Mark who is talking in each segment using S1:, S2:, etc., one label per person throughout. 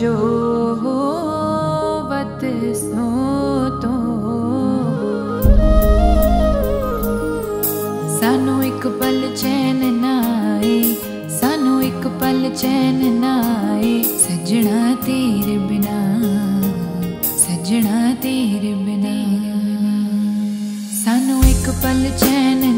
S1: ਜੋ ਹੋਵਤ ਸੋ ਤੋ। ਸਾਨੂੰ ਇੱਕ ਪਲ ਚੈਨ ਨਾ ਆਏ, ਸਾਨੂੰ ਇੱਕ ਪਲ ਚੈਨ ਨਾ ਆਏ। ਸਜਣਾ ਤੇਰੇ ਬਿਨਾ, ਸਜਣਾ ਤੇਰੇ ਬਿਨਾ। ਸਾਨੂੰ ਇੱਕ ਪਲ ਚੈਨ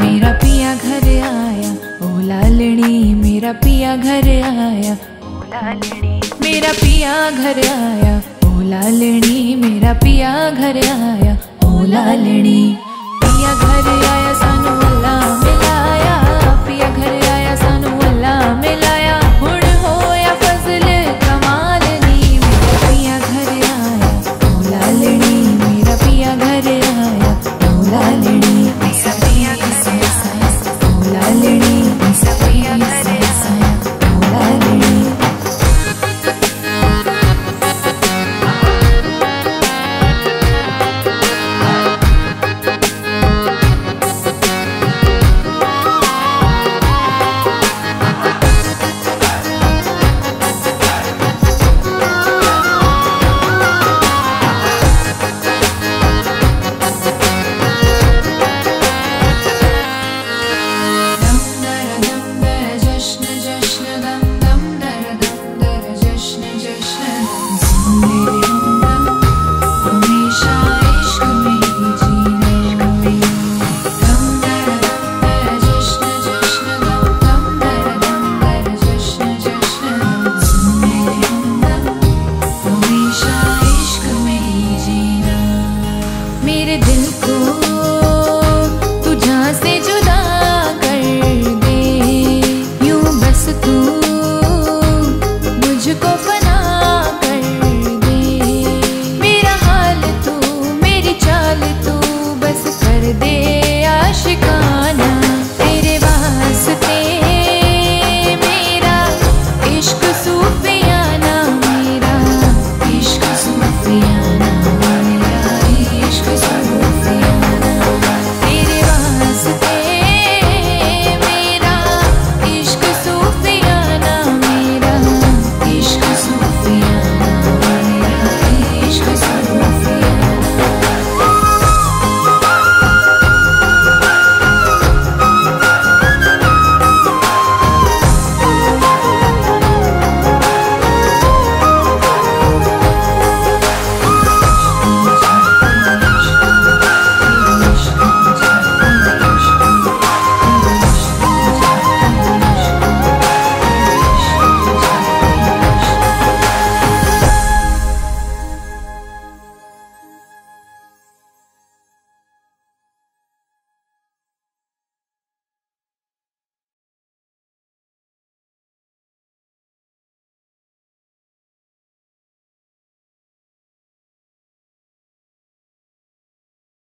S1: मेरा पिया घर आया, ओ लालनी, मेरा पिया घर आया। मेरा पिया घर आया, ओ लालनी, मेरा पिया घर आया, ओ लालनी।